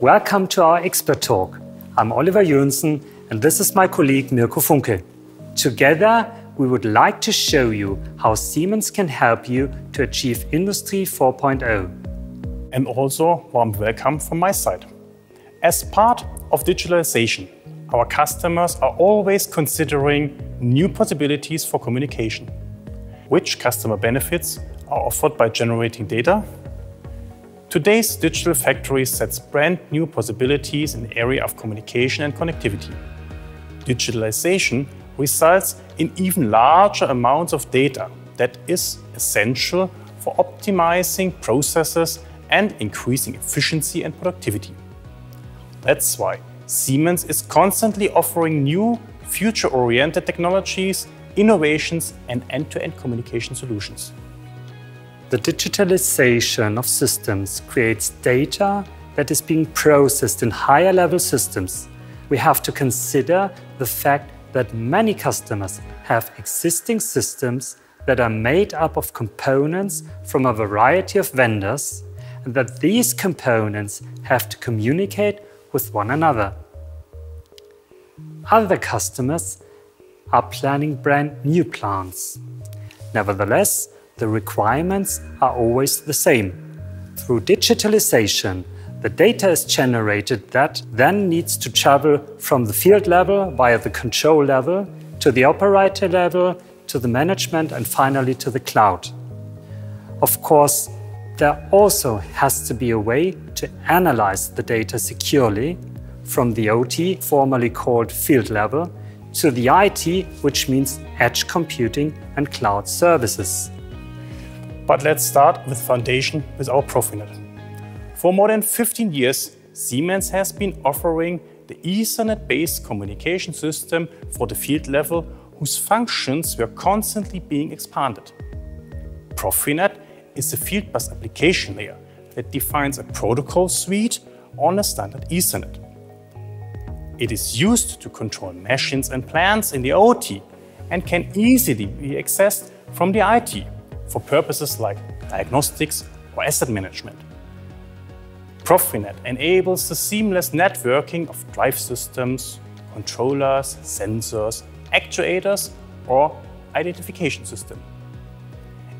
Welcome to our expert talk. I'm Oliver Jönsson and this is my colleague Mirko Funke. Together, we would like to show you how Siemens can help you to achieve Industry 4.0. And also, warm welcome from my side. As part of digitalization, our customers are always considering new possibilities for communication. Which customer benefits are offered by generating data? Today's digital factory sets brand new possibilities in the area of communication and connectivity. Digitalization results in even larger amounts of data that is essential for optimizing processes and increasing efficiency and productivity. That's why Siemens is constantly offering new, future-oriented technologies, innovations and end-to-end -end communication solutions. The digitalization of systems creates data that is being processed in higher level systems. We have to consider the fact that many customers have existing systems that are made up of components from a variety of vendors and that these components have to communicate with one another. Other customers are planning brand new plants. Nevertheless, the requirements are always the same. Through digitalization, the data is generated that then needs to travel from the field level via the control level to the operator level, to the management, and finally to the cloud. Of course, there also has to be a way to analyze the data securely from the OT, formerly called field level, to the IT, which means edge computing and cloud services. But let's start with foundation with our Profinet. For more than 15 years, Siemens has been offering the Ethernet-based communication system for the field level whose functions were constantly being expanded. Profinet is a field bus application layer that defines a protocol suite on a standard Ethernet. It is used to control machines and plants in the OT and can easily be accessed from the IT for purposes like diagnostics or asset management. Profinet enables the seamless networking of drive systems, controllers, sensors, actuators or identification system.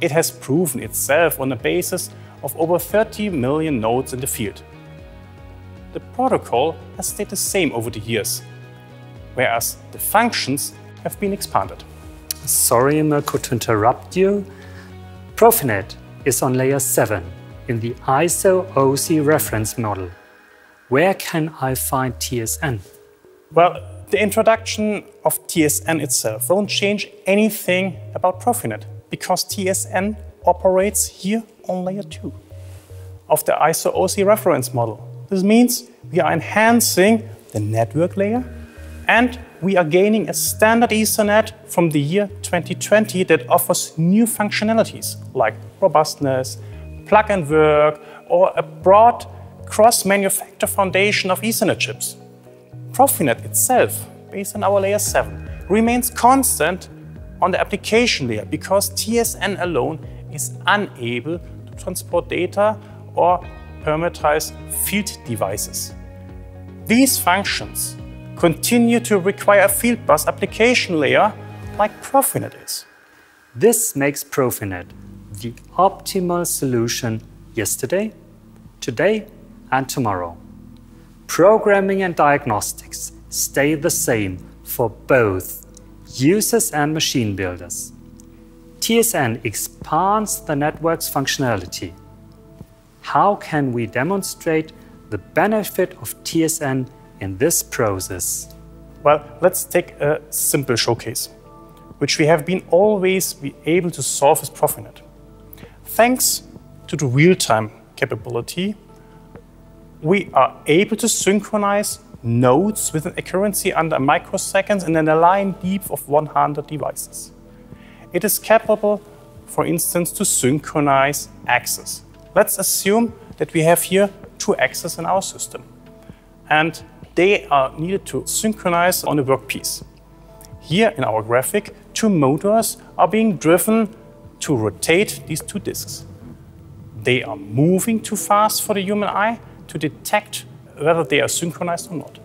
It has proven itself on the basis of over 30 million nodes in the field. The protocol has stayed the same over the years, whereas the functions have been expanded. Sorry, Mirko, to interrupt you. Profinet is on layer 7 in the ISO OSI reference model. Where can I find TSN? Well, the introduction of TSN itself won't change anything about Profinet because TSN operates here on layer 2 of the ISO OSI reference model. This means we are enhancing the network layer and we are gaining a standard Ethernet from the year 2020 that offers new functionalities like robustness, plug and work, or a broad cross-manufacture foundation of Ethernet chips. Profinet itself, based on our layer 7, remains constant on the application layer because TSN alone is unable to transport data or parameterize field devices. These functions continue to require a field bus application layer like Profinet is. This makes Profinet the optimal solution yesterday, today and tomorrow. Programming and diagnostics stay the same for both users and machine builders. TSN expands the network's functionality. How can we demonstrate the benefit of TSN in this process? Well, let's take a simple showcase, which we have been always be able to solve with Profinet. Thanks to the real-time capability, we are able to synchronize nodes with an accuracy under microseconds in an line deep of 100 devices. It is capable, for instance, to synchronize axes. Let's assume that we have here two axes in our system, and they are needed to synchronize on a workpiece. Here in our graphic, two motors are being driven to rotate these two disks. They are moving too fast for the human eye to detect whether they are synchronized or not.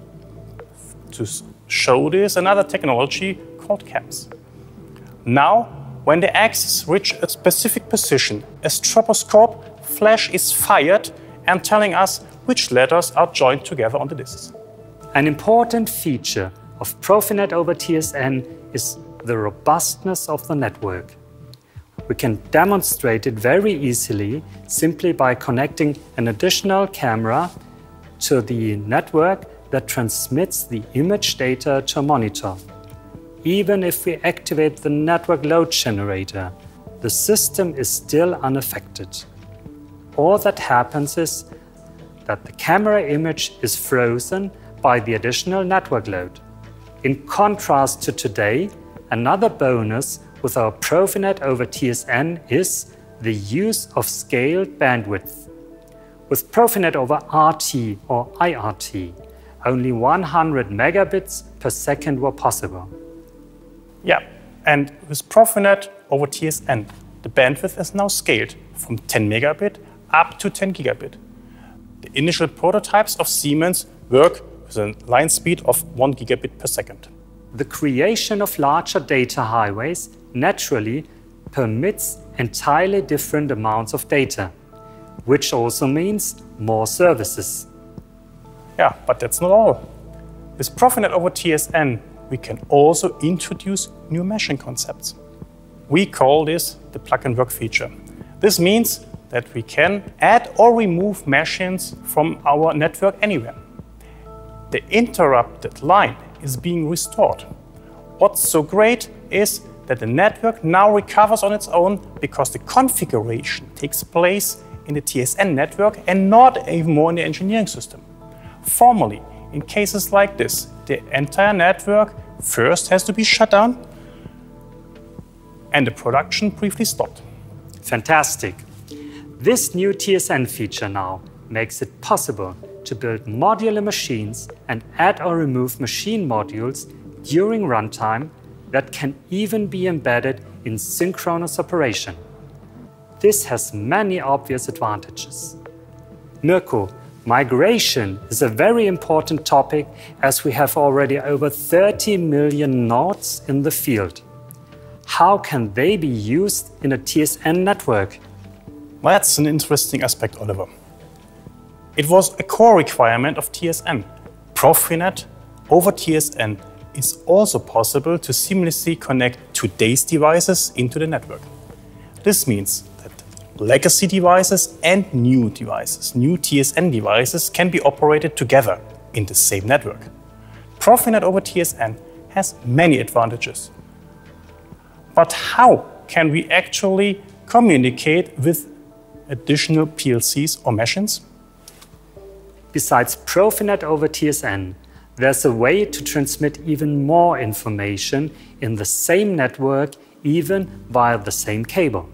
To show this, another technology called CAMS. Now, when the axes reach a specific position, a stroboscope flash is fired and telling us which letters are joined together on the disks. An important feature of Profinet over TSN is the robustness of the network. We can demonstrate it very easily simply by connecting an additional camera to the network that transmits the image data to a monitor. Even if we activate the network load generator, the system is still unaffected. All that happens is that the camera image is frozen by the additional network load. In contrast to today, another bonus with our Profinet over TSN is the use of scaled bandwidth. With Profinet over RT or IRT, only 100 megabits per second were possible. Yeah, and with Profinet over TSN, the bandwidth is now scaled from 10 megabit up to 10 gigabit. The initial prototypes of Siemens work with a line speed of 1 gigabit per second. The creation of larger data highways naturally permits entirely different amounts of data, which also means more services. Yeah, but that's not all. With Profinet over TSN, we can also introduce new meshing concepts. We call this the plug and work feature. This means that we can add or remove machines from our network anywhere. The interrupted line is being restored. What's so great is that the network now recovers on its own because the configuration takes place in the TSN network and not even more in the engineering system. Formally, in cases like this, the entire network first has to be shut down and the production briefly stopped. Fantastic. This new TSN feature now makes it possible to build modular machines and add or remove machine modules during runtime that can even be embedded in synchronous operation. This has many obvious advantages. Mirko, migration is a very important topic as we have already over 30 million nodes in the field. How can they be used in a TSN network? That's an interesting aspect, Oliver. It was a core requirement of TSN. Profinet over TSN is also possible to seamlessly connect today's devices into the network. This means that legacy devices and new devices, new TSN devices, can be operated together in the same network. Profinet over TSN has many advantages. But how can we actually communicate with additional PLCs or machines? Besides Profinet over TSN, there's a way to transmit even more information in the same network, even via the same cable.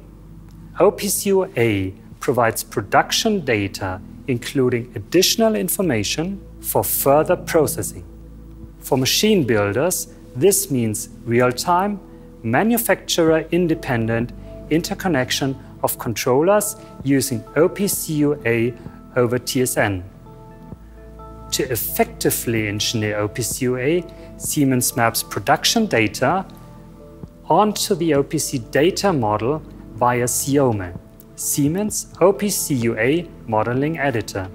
OPC provides production data, including additional information for further processing. For machine builders, this means real-time, manufacturer-independent interconnection of controllers using OPC over TSN. To effectively engineer OPC UA, Siemens maps production data onto the OPC data model via SiOME, Siemens OPC UA modeling editor.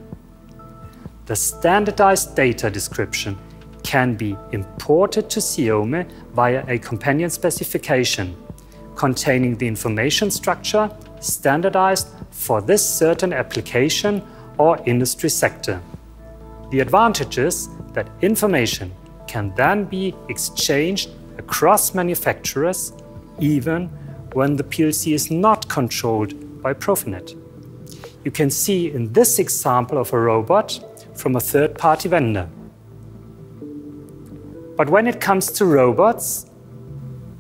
The standardized data description can be imported to SiOME via a companion specification containing the information structure standardized for this certain application or industry sector. The advantage is that information can then be exchanged across manufacturers even when the PLC is not controlled by Profinet. You can see in this example of a robot from a third-party vendor. But when it comes to robots,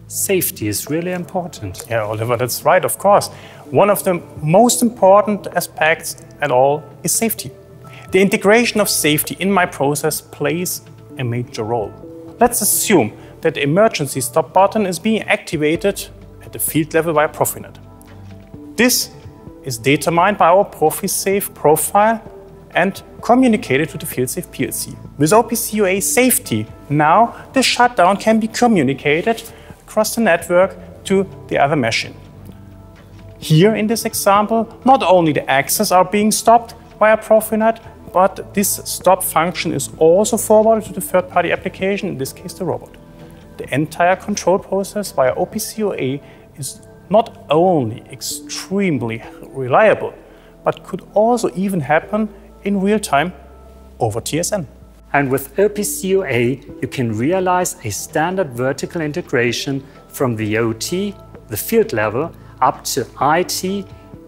safety is really important. Yeah, Oliver, that's right, of course. One of the most important aspects at all is safety. The integration of safety in my process plays a major role. Let's assume that the emergency stop button is being activated at the field level by Profinet. This is determined by our PROFIsafe profile and communicated to the fail-safe PLC. With OPC UA safety, now the shutdown can be communicated across the network to the other machine. Here in this example, not only the axes are being stopped via Profinet, but this stop function is also forwarded to the third-party application, in this case the robot. The entire control process via OPC is not only extremely reliable, but could also even happen in real time over TSN. And with OPC you can realize a standard vertical integration from the OT, the field level, up to IT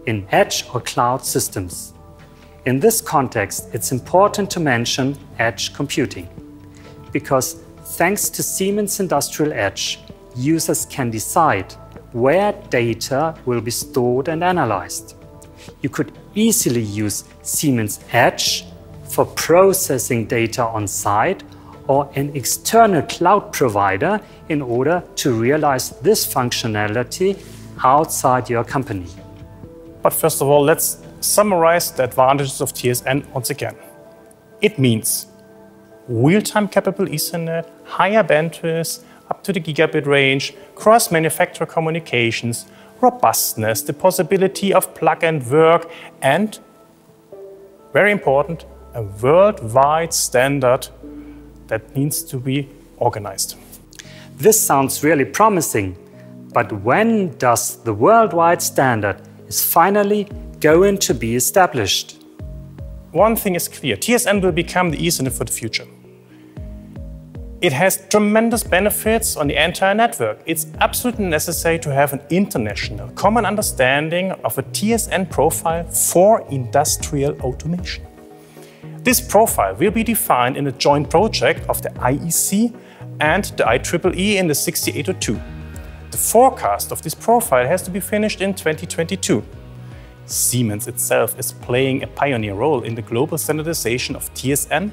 in edge or cloud systems. In this context, it's important to mention edge computing. Because thanks to Siemens Industrial Edge, users can decide where data will be stored and analyzed. You could easily use Siemens Edge for processing data on site or an external cloud provider in order to realize this functionality outside your company. But first of all, let's summarize the advantages of TSN once again. It means real-time capable Ethernet, higher bandwidth, up to the gigabit range, cross-manufacturer communications, robustness, the possibility of plug and work, and, very important, a worldwide standard that needs to be organized. This sounds really promising, but when does the worldwide standard is finally going to be established? One thing is clear, TSN will become the Ethernet for the future. It has tremendous benefits on the entire network. It's absolutely necessary to have an international common understanding of a TSN profile for industrial automation. This profile will be defined in a joint project of the IEC and the IEEE in the 6802. The forecast of this profile has to be finished in 2022. Siemens itself is playing a pioneer role in the global standardization of TSN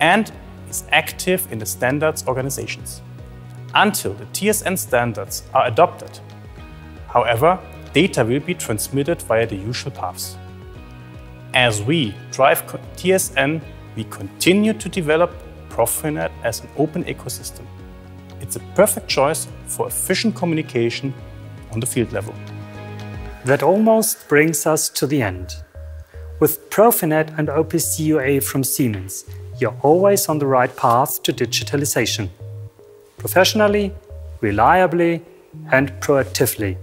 and is active in the standards organizations. Until the TSN standards are adopted, however, data will be transmitted via the usual paths. As we drive TSN, we continue to develop Profinet as an open ecosystem. It's a perfect choice for efficient communication on the field level. That almost brings us to the end. With Profinet and OPC UA from Siemens, you're always on the right path to digitalization. Professionally, reliably, and proactively.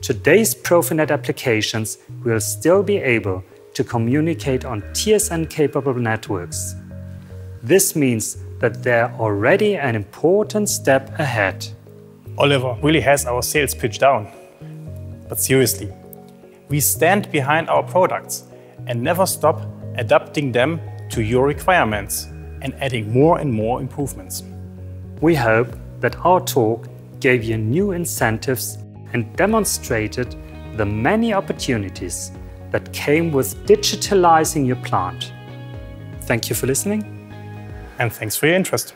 Today's Profinet applications will still be able to communicate on TSN-capable networks. This means that they're already an important step ahead. Oliver really has our sales pitch down. But seriously, we stand behind our products and never stop adapting them to your requirements and adding more and more improvements. We hope that our talk gave you new incentives and demonstrated the many opportunities that came with digitalizing your plant. Thank you for listening and thanks for your interest.